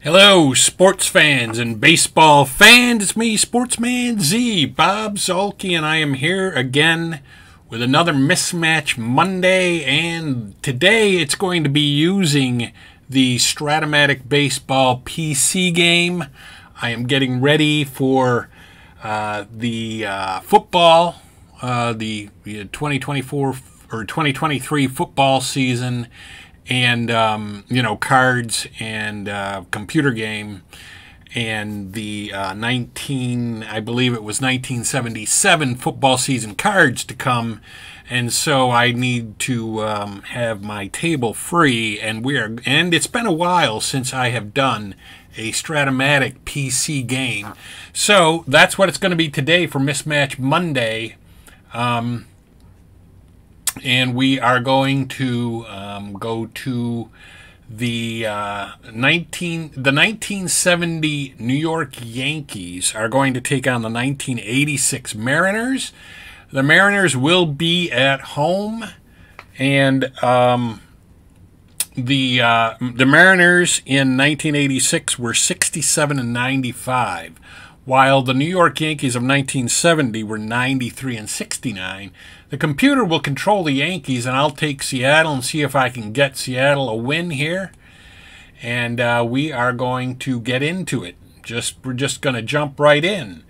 Hello, sports fans and baseball fans. It's me, Sportsman Z, Bob Zuhlke, and I am here again with another Mismatch Monday. And today it's going to be using the Strat-O-Matic Baseball PC game. I am getting ready for uh, the uh, football, uh, the 2024 or 2023 football season and um, you know cards and uh, computer game and the uh, 19 i believe it was 1977 football season cards to come. And so i need to um, have my table free and we're and it's been a while since i have done a Strat-O-Matic pc game. So that's what it's going to be today for mismatch monday. Um, and we are going to um, go to the uh, 19 the 1970 New York Yankees are going to take on the 1986 Mariners. The Mariners will be at home, and um, the uh, the Mariners in 1986 were 67 and 95 while the New York Yankees of 1970 were 93 and 69. The computer will control the Yankees, and I'll take Seattle and see if I can get Seattle a win here. And uh, we are going to get into it. Just we're just going to jump right in.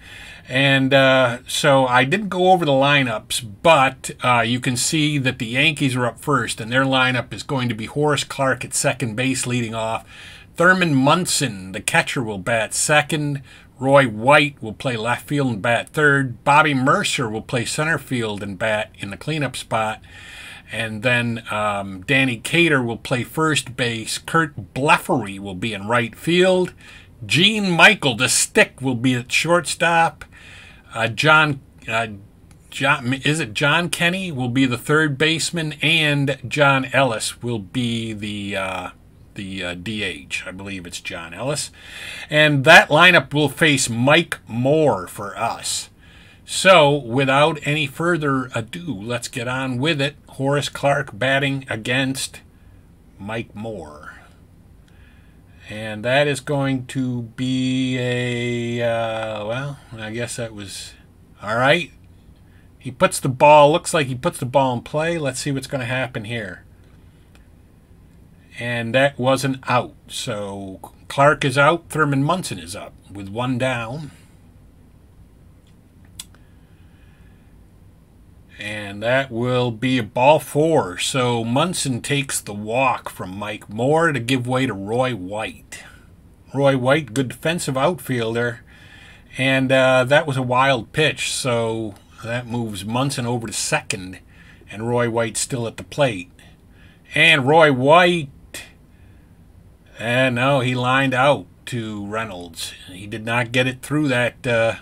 And uh, so I didn't go over the lineups, but uh, you can see that the Yankees are up first, and their lineup is going to be Horace Clarke at second base leading off. Thurman Munson, the catcher, will bat second. Roy White will play left field and bat third. Bobby Murcer will play center field and bat in the cleanup spot. And then um, Danny Cater will play first base. Curt Blefary will be in right field. Gene Michael, the stick, will be at shortstop. Uh, John, uh, John, is it John Kenney will be the third baseman, and John Ellis will be the uh, the uh, DH. I believe it's John Ellis. And that lineup will face Mike Moore for us. So, without any further ado, let's get on with it. Horace Clarke batting against Mike Moore. And that is going to be a, uh, well, I guess that was, all right. He puts the ball, looks like he puts the ball in play. Let's see what's going to happen here and that wasn't out. So Clarke is out, Thurman Munson is up with one down. And that will be a ball four. So Munson takes the walk from Mike Moore to give way to Roy White. Roy White, good defensive outfielder. And uh, that was a wild pitch. So that moves Munson over to second. And Roy White still at the plate. And Roy White and no, he lined out to Reynolds. He did not get it through that uh,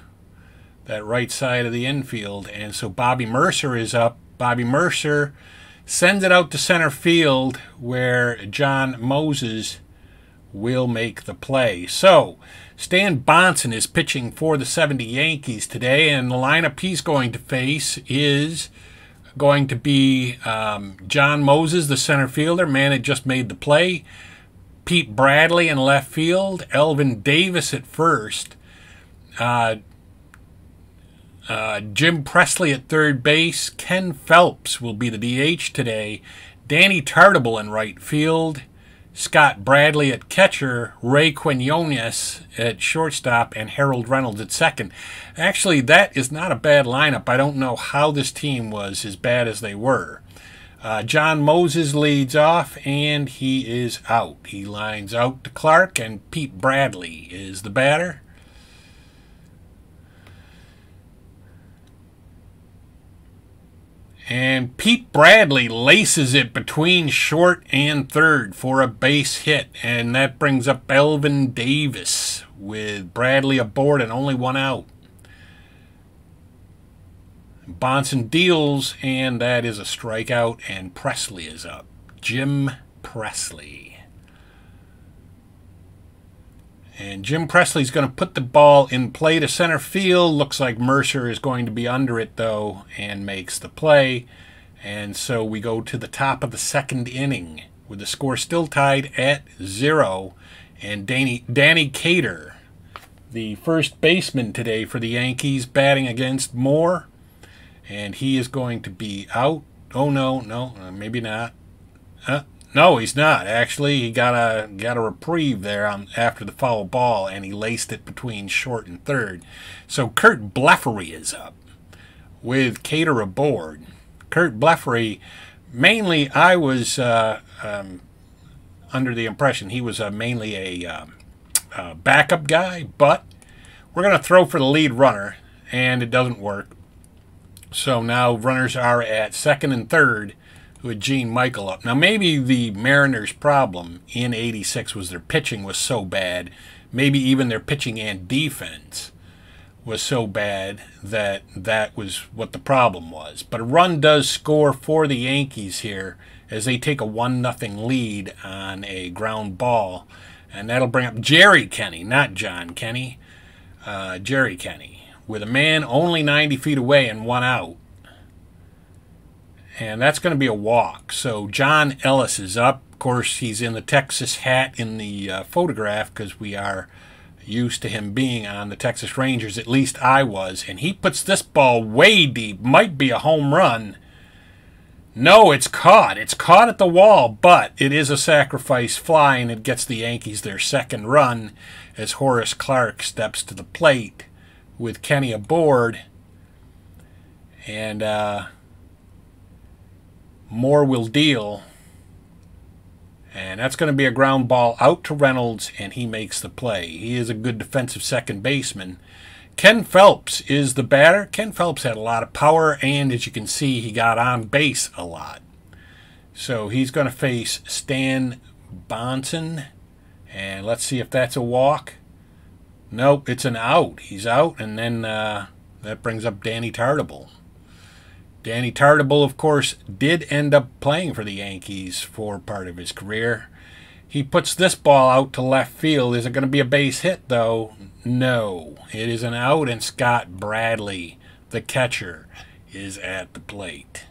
that right side of the infield, and so Bobby Murcer is up. Bobby Murcer sends it out to center field, where John Moses will make the play. So Stan Bahnsen is pitching for the 70 Yankees today, and the lineup he's going to face is going to be um, John Moses, the center fielder. Man had just made the play. Pete Bradley in left field, Elvin Davis at first, uh, uh, Jim Presley at third base, Ken Phelps will be the DH today, Danny Tartabull in right field, Scott Bradley at catcher, Rey Quinones at shortstop, and Harold Reynolds at second. Actually, that is not a bad lineup. I don't know how this team was as bad as they were. Uh, John Moses leads off, and he is out. He lines out to Clarke, and Pete Bradley is the batter. And Pete Bradley laces it between short and third for a base hit. And that brings up Elvin Davis with Bradley aboard and only one out. Bahnsen deals, and that is a strikeout, and Presley is up. Jim Presley. And Jim Presley's going to put the ball in play to center field. Looks like Murcer is going to be under it, though, and makes the play. And so we go to the top of the second inning with the score still tied at zero. and Danny Danny Cater, the first baseman today for the Yankees, batting against Moore, and he is going to be out. Oh no, no, uh, maybe not. Huh? No, he's not. Actually, he got a got a reprieve there on, after the foul ball, and he laced it between short and third. So Curt Blefary is up with Cater aboard. Curt Blefary, mainly I was uh, um, under the impression he was uh, mainly a um, uh, backup guy, but we're going to throw for the lead runner, and it doesn't work. So now runners are at second and third with Gene Michael up. Now, maybe the Mariners' problem in 86 was their pitching was so bad, maybe even their pitching and defense was so bad that that was what the problem was. But a run does score for the Yankees here as they take a 1 nothing lead on a ground ball. And that'll bring up Jerry Kenney, not John Kenney, uh, Jerry Kenney, with a man only 90 feet away and one out. And that's going to be a walk. So John Ellis is up. Of course, he's in the Texas hat in the uh, photograph because we are used to him being on the Texas Rangers. At least I was. And he puts this ball way deep. Might be a home run. No, it's caught. It's caught at the wall, but it is a sacrifice fly, and it gets the Yankees their second run as Horace Clarke steps to the plate with Kenney aboard. And uh, Moore will deal. And that's going to be a ground ball out to Reynolds, and he makes the play. He is a good defensive second baseman. Ken Phelps is the batter. Ken Phelps had a lot of power, and as you can see, he got on base a lot. So he's going to face Stan Bahnsen. And let's see if that's a walk. Nope, it's an out. He's out, and then uh, that brings up Danny Tartabull. Danny Tartabull, of course, did end up playing for the Yankees for part of his career. He puts this ball out to left field. Is it going to be a base hit, though? No. It is an out, and Scott Bradley, the catcher, is at the plate.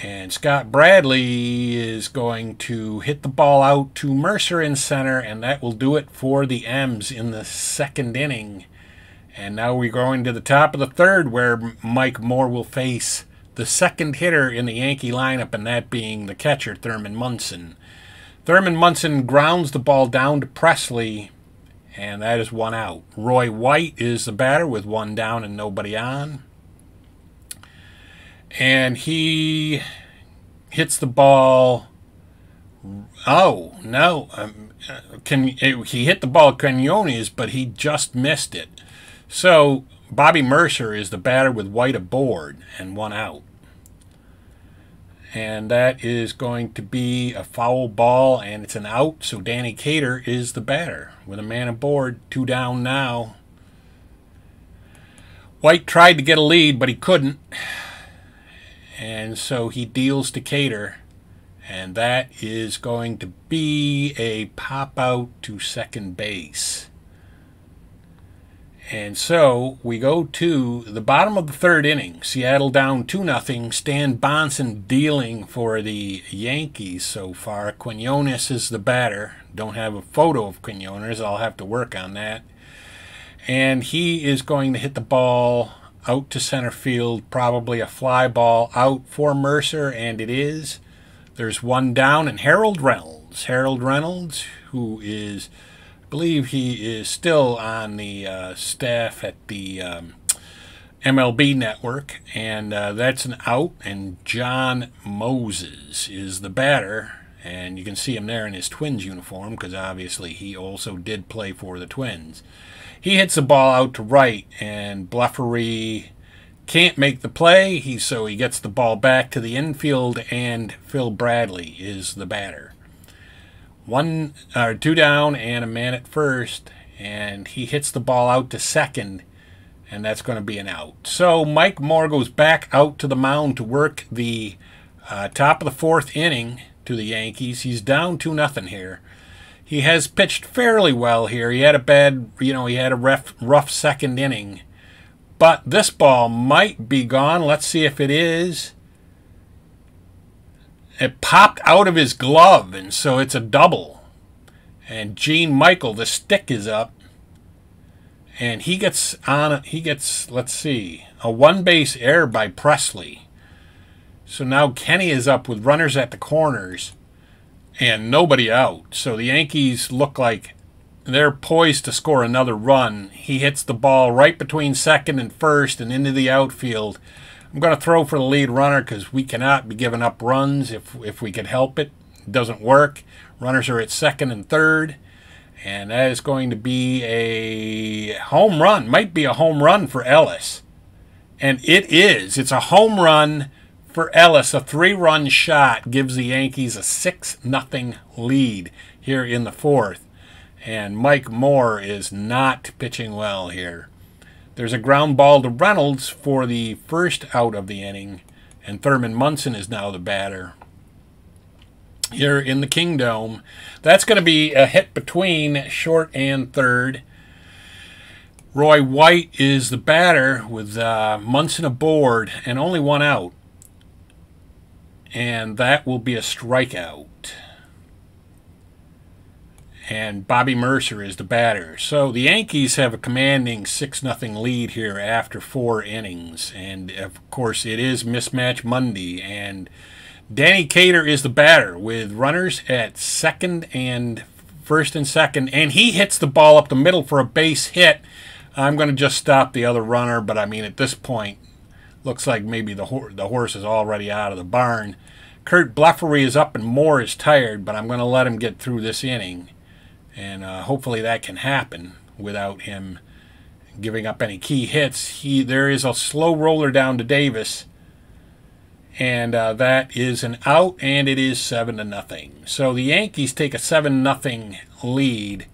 And Scott Bradley is going to hit the ball out to Murcer in center, and that will do it for the M's in the second inning. And now we're going to the top of the third where Mike Moore will face the second hitter in the Yankee lineup, and that being the catcher, Thurman Munson. Thurman Munson grounds the ball down to Presley, and that is one out. Roy White is the batter with one down and nobody on. And he hits the ball. Oh, no. Um, can, he hit the ball Quinones, but he just missed it. So Bobby Murcer is the batter with White aboard and one out. And that is going to be a foul ball, and it's an out. So Danny Cater is the batter with a man aboard, two down now. White tried to get a lead, but he couldn't. And so he deals to Cater. And that is going to be a pop out to second base. And so we go to the bottom of the third inning. Seattle down 2 nothing. Stan Bahnsen dealing for the Yankees so far. Quinones is the batter. Don't have a photo of Quinones. I'll have to work on that. And he is going to hit the ball out to center field, probably a fly ball out for Murcer, and it is. There's one down, and Harold Reynolds. Harold Reynolds, who is believe he is still on the uh, staff at the um, MLB network, and uh, that's an out. And John Moses is the batter, and you can see him there in his Twins uniform because obviously he also did play for the Twins. He hits the ball out to right, and Blefary can't make the play. He so he gets the ball back to the infield, and Phil Bradley is the batter one or two down and a man at first, and he hits the ball out to second, and that's going to be an out. So Mike Moore goes back out to the mound to work the uh, top of the fourth inning to the Yankees. He's down two nothing here. He has pitched fairly well here. He had a bad, you know, he had a rough, rough second inning. But this ball might be gone. Let's see if it is. it popped out of his glove, and so it's a double. And Gene Michael, the stick is up, and he gets on. He gets let's see, a one base error by Presley. So now Kenney is up with runners at the corners, and nobody out. So the Yankees look like they're poised to score another run. He hits the ball right between second and first and into the outfield. I'm going to throw for the lead runner because we cannot be giving up runs if, if we could help it. It doesn't work. Runners are at second and third. And that is going to be a home run. Might be a home run for Ellis. And it is. It's a home run for Ellis. A three run shot gives the Yankees a 6 nothing lead here in the fourth. And Mike Moore is not pitching well here. There's a ground ball to Reynolds for the first out of the inning, and Thurman Munson is now the batter. Here in the Kingdome, that's going to be a hit between short and third. Roy White is the batter with uh, Munson aboard and only one out. And that will be a strikeout and Bobby Murcer is the batter. So the Yankees have a commanding 6 0 lead here after four innings. And of course, it is Mismatch Monday. And Danny Cater is the batter with runners at second and first and second. And he hits the ball up the middle for a base hit. I'm going to just stop the other runner, but I mean, at this point, looks like maybe the, ho- the horse is already out of the barn. Curt Blefary is up and Moore is tired, but I'm going to let him get through this inning and uh, hopefully that can happen without him giving up any key hits. He there is a slow roller down to Davis, and uh, that is an out, and it is seven to nothing. So the Yankees take a seven nothing lead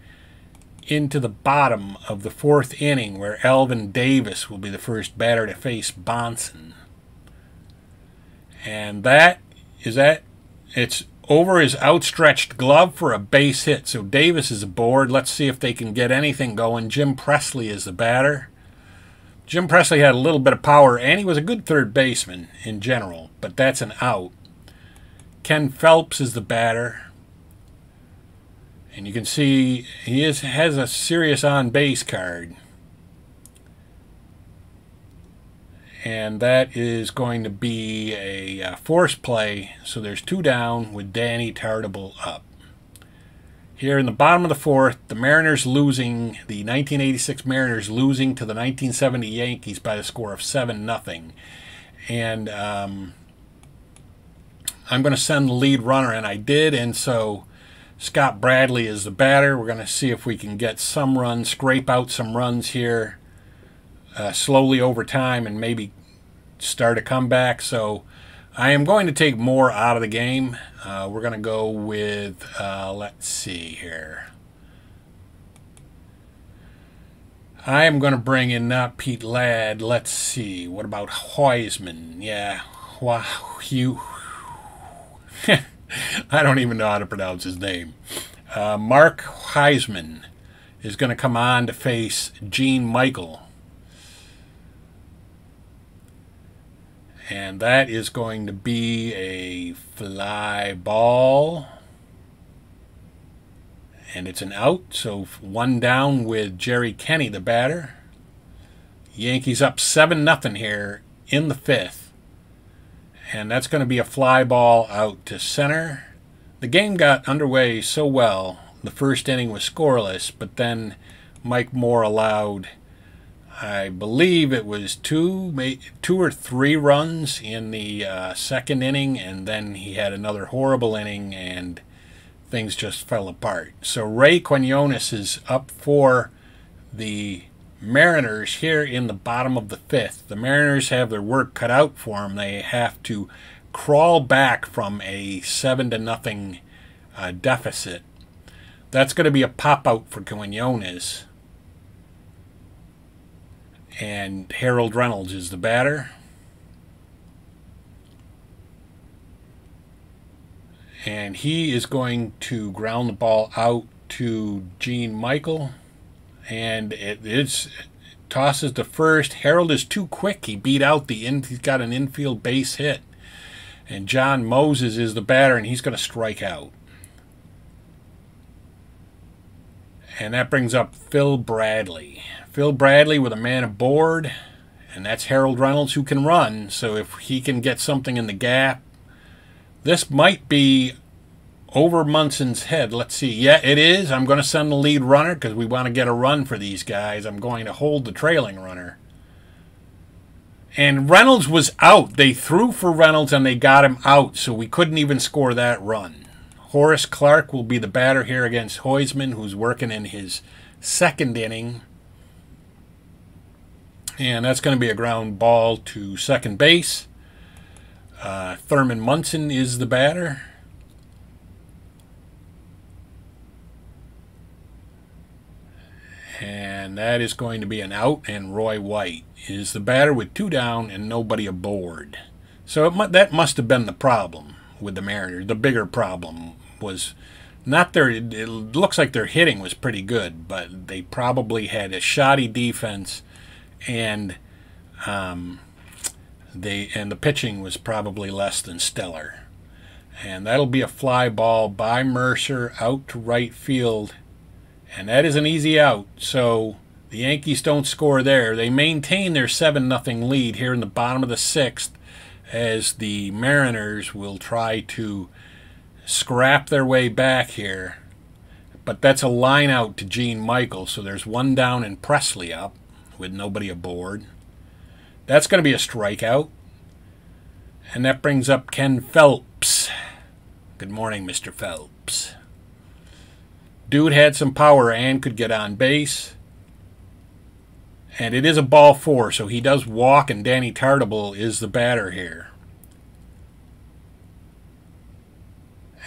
into the bottom of the fourth inning, where Elvin Davis will be the first batter to face Bahnsen, and that is that. It's over his outstretched glove for a base hit. So Davis is aboard. Let's see if they can get anything going. Jim Presley is the batter. Jim Presley had a little bit of power, and he was a good third baseman in general, but that's an out. Ken Phelps is the batter. And you can see he is, has a serious on base card. and that is going to be a uh, force play. So there's two down with Danny Tartabull up. Here in the bottom of the fourth, the Mariners losing, the 1986 Mariners losing to the 1970 Yankees by the score of 7 nothing, And um, I'm going to send the lead runner, and I did, and so Scott Bradley is the batter. We're going to see if we can get some runs, scrape out some runs here uh, slowly over time and maybe start a comeback. So I am going to take Moore out of the game. Uh, we're going to go with, uh, let's see here. I am going to bring in not Pete Ladd. Let's see. What about Heisman? Yeah. Wow. You. I don't even know how to pronounce his name. Uh, Mark Heisman is going to come on to face Gene Michael. And that is going to be a fly ball. And it's an out, so one down with Jerry Kenney, the batter. Yankees up 7 nothing here in the fifth. And that's going to be a fly ball out to center. The game got underway so well. The first inning was scoreless, but then Mike Moore allowed I believe it was two, two or three runs in the uh, second inning, and then he had another horrible inning, and things just fell apart. So Rey Quinones is up for the Mariners here in the bottom of the fifth. The Mariners have their work cut out for them. They have to crawl back from a seven to nothing uh, deficit. That's going to be a pop out for Quinones and Harold Reynolds is the batter. And he is going to ground the ball out to Gene Michael. And it, it's tosses to first. Harold is too quick. He beat out the in. He's got an infield base hit. And John Moses is the batter, and he's going to strike out. And that brings up Phil Bradley. Phil Bradley with a man aboard, and that's Harold Reynolds who can run. So if he can get something in the gap, this might be over Munson's head. Let's see. Yeah, it is. I'm going to send the lead runner because we want to get a run for these guys. I'm going to hold the trailing runner. And Reynolds was out. They threw for Reynolds and they got him out, so we couldn't even score that run. Horace Clarke will be the batter here against Heusman, who's working in his second inning. And that's going to be a ground ball to second base. Uh, Thurman Munson is the batter. And that is going to be an out, and Roy White is the batter with two down and nobody aboard. So mu that must have been the problem with the Mariners. The bigger problem was not their. It looks like their hitting was pretty good, but they probably had a shoddy defense, and um, they and the pitching was probably less than stellar. And that'll be a fly ball by Murcer out to right field, and that is an easy out. So the Yankees don't score there. They maintain their seven nothing lead here in the bottom of the sixth, as the Mariners will try to scrap their way back here. But that's a line out to Gene Michael, so there's one down and Presley up with nobody aboard. That's going to be a strikeout. And that brings up Ken Phelps. Good morning, Mr. Phelps. Dude had some power and could get on base. And it is a ball four, so he does walk, and Danny Tartabull is the batter here.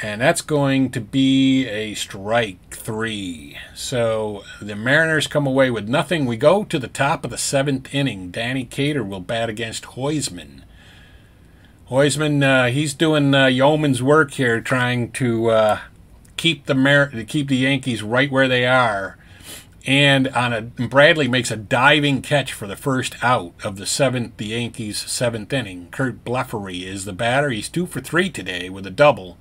And that's going to be a strike three. So the Mariners come away with nothing. We go to the top of the seventh inning. Danny Cater will bat against Heusman. Heusman, uh, he's doing uh, yeoman's work here, trying to uh, keep the Mar- keep the Yankees right where they are. And on a Bradley makes a diving catch for the first out of the seventh, the Yankees' seventh inning. Curt Blefary is the batter. He's two for three today with a double.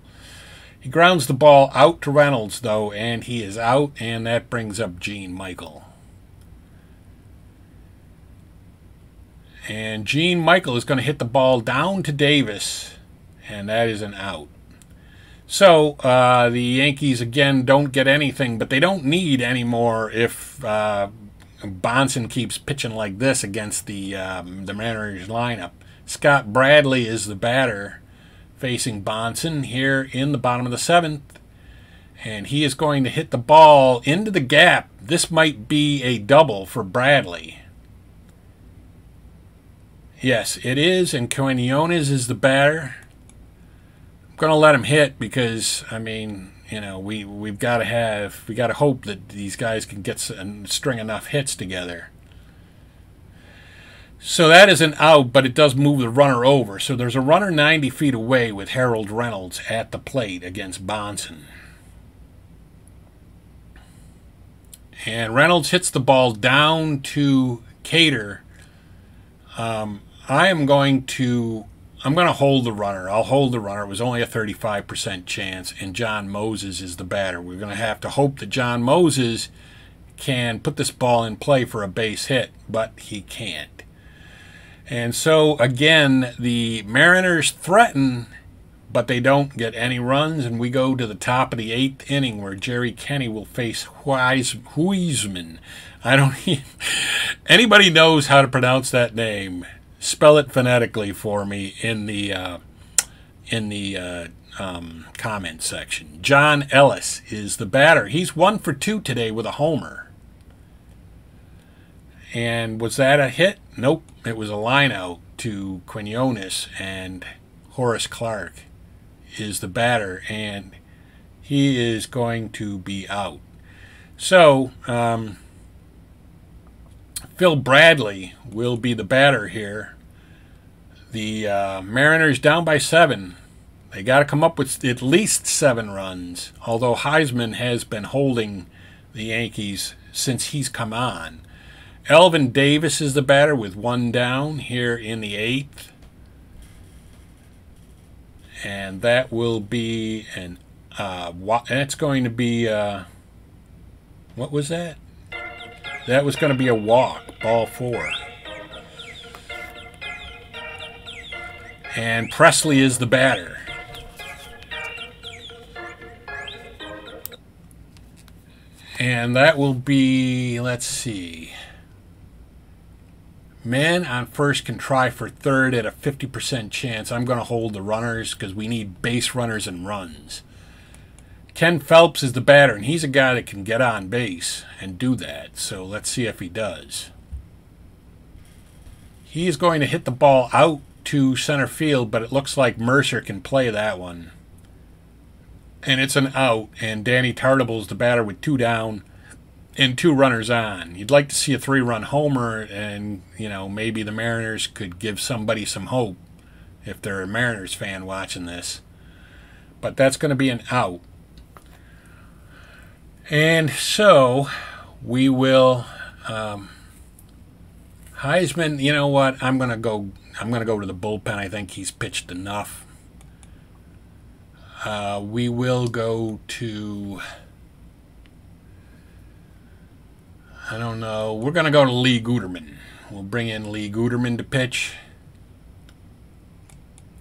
He grounds the ball out to Reynolds, though, and he is out, and that brings up Gene Michael. And Gene Michael is going to hit the ball down to Davis, and that is an out. So uh, the Yankees again don't get anything, but they don't need any more if uh, Bahnsen keeps pitching like this against the um, the Mariners lineup. Scott Bradley is the batter facing Bahnsen here in the bottom of the seventh. And he is going to hit the ball into the gap. This might be a double for Bradley. Yes, it is, and Quinones is the batter. To let him hit because, I mean, you know, we, we've got to have, we got to hope that these guys can get and string enough hits together. So that is an out, but it does move the runner over. So there's a runner 90 feet away with Harold Reynolds at the plate against Bahnsen. And Reynolds hits the ball down to Cater. Um, I am going to I'm going to hold the runner. I'll hold the runner. It was only a 35% chance, and John Moses is the batter. We're going to have to hope that John Moses can put this ball in play for a base hit, but he can't. And so, again, the Mariners threaten, but they don't get any runs. And we go to the top of the eighth inning where Jerry Kenney will face Huisman. I don't even, anybody knows how to pronounce that name. Spell it phonetically for me in the uh, in the uh, um, comment section. John Ellis is the batter. He's one for two today with a homer. And was that a hit? Nope. It was a line out to Quinones, and Horace Clarke is the batter, and he is going to be out. So, um, Phil Bradley will be the batter here. The uh, Mariners down by seven. They got to come up with at least seven runs, although Heisman has been holding the Yankees since he's come on. Elvin Davis is the batter with one down here in the eighth. And that will be an, uh, that's going to be, uh, what was that? That was going to be a walk, ball four. And Presley is the batter. And that will be, let's see. Men on first can try for third at a 50% chance. I'm going to hold the runners because we need base runners and runs. Ken Phelps is the batter, and he's a guy that can get on base and do that. So let's see if he does. He is going to hit the ball out to center field, but it looks like Murcer can play that one and it's an out, and Danny Tartabull's the batter with two down and two runners on. You'd like to see a three run homer, and, you know, maybe the Mariners could give somebody some hope if they're a Mariners fan watching this. But that's going to be an out. And so we will. Um, Heisman, you know what? I'm to go. I'm to go to the bullpen. I think he's pitched enough. Uh, we will go to. I don't know. We're to go to Lee Guetterman. We'll bring in Lee Guetterman to pitch.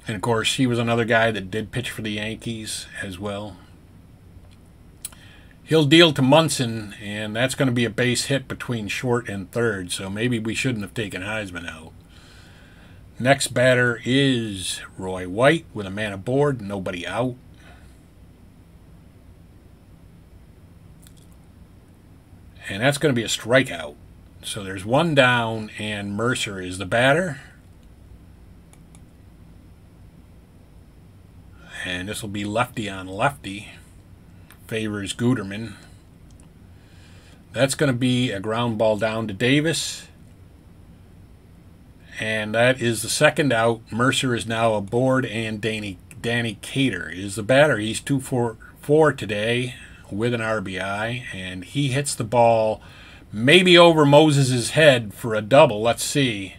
And of course, he was another guy that did pitch for the Yankees as well. He'll deal to Munson, and that's going to be a base hit between short and third, so maybe we shouldn't have taken Heisman out. Next batter is Roy White with a man aboard, nobody out. And that's going to be a strikeout. So there's one down, and Murcer is the batter. And this will be lefty on lefty. Favors Guetterman. That's going to be a ground ball down to Davis. And that is the second out. Murcer is now aboard, and Danny, Danny Cater is the batter. He's 2 for 4 today with an RBI, and he hits the ball maybe over Moses's head for a double. Let's see.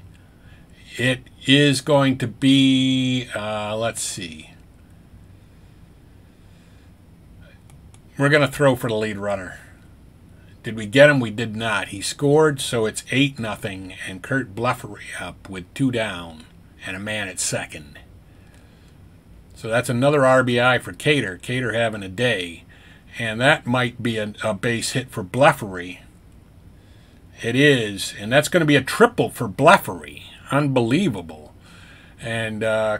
It is going to be, uh, let's see. We're going to throw for the lead runner. Did we get him? We did not. He scored, so it's 8 nothing, and Curt Blefary up with two down and a man at second. So that's another RBI for Cater. Cater having a day and that might be a, a base hit for Blefary. It is, and that's going to be a triple for Blefary. Unbelievable. And uh,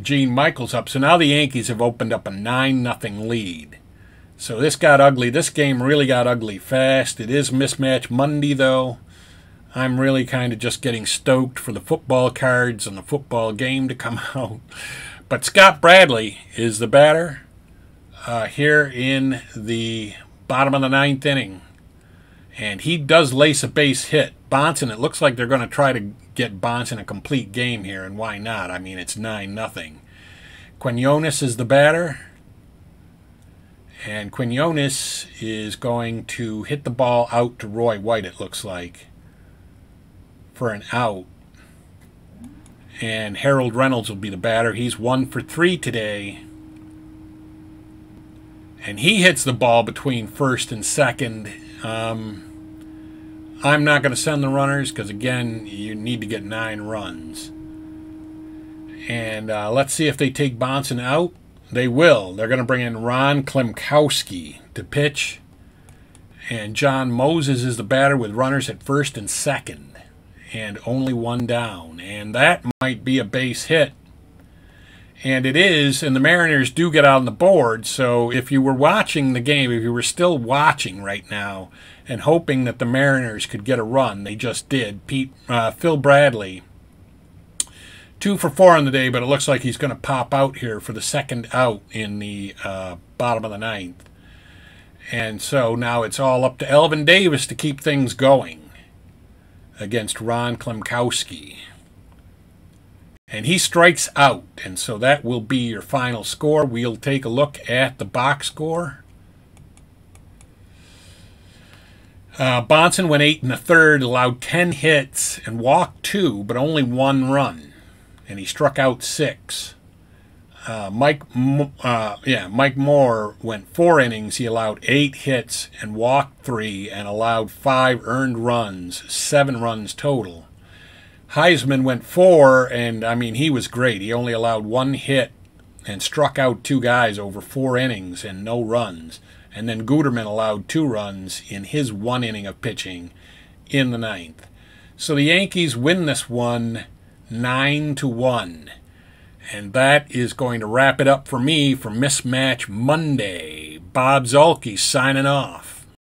Gene Michaels up. So now the Yankees have opened up a 9 nothing lead. So this got ugly. This game really got ugly fast. It is mismatch Monday, though. I'm really kind of just getting stoked for the football cards and the football game to come out. But Scott Bradley is the batter uh, here in the bottom of the ninth inning. And he does lace a base hit. Bahnsen, it looks like they're going to try to get Bahnsen a complete game here, and why not? I mean, it's 9 nothing. Quinones is the batter. And Quinones is going to hit the ball out to Roy White, it looks like, for an out. And Harold Reynolds will be the batter. He's one for three today and he hits the ball between first and second. Um, I'm not going to send the runners because, again, you need to get nine runs. And uh, let's see if they take Bahnsen out. They will. They're going to bring in Ron Klimkowski to pitch. And John Moses is the batter with runners at first and second. And only one down. And that might be a base hit and it is, and the Mariners do get on the board. So if you were watching the game, if you were still watching right now and hoping that the Mariners could get a run, they just did. Pete, uh, Phil Bradley, two for four on the day, but it looks like he's going to pop out here for the second out in the uh, bottom of the ninth. And so now it's all up to Elvin Davis to keep things going against Ron Klimkowski and he strikes out. And so that will be your final score. We'll take a look at the box score. Uh, Bahnsen went eight and a third, allowed 10 hits and walked two, but only one run. And he struck out six. Uh, Mike, uh, yeah, Mike Moore went four innings. He allowed eight hits and walked three, and allowed five earned runs, seven runs total. Heisman went four, and I mean he was great. He only allowed one hit and struck out two guys over four innings and no runs. And then Guetterman allowed two runs in his one inning of pitching in the ninth. So the Yankees win this one nine to one. And that is going to wrap it up for me for Mismatch Monday. Bob Zuhlke signing off.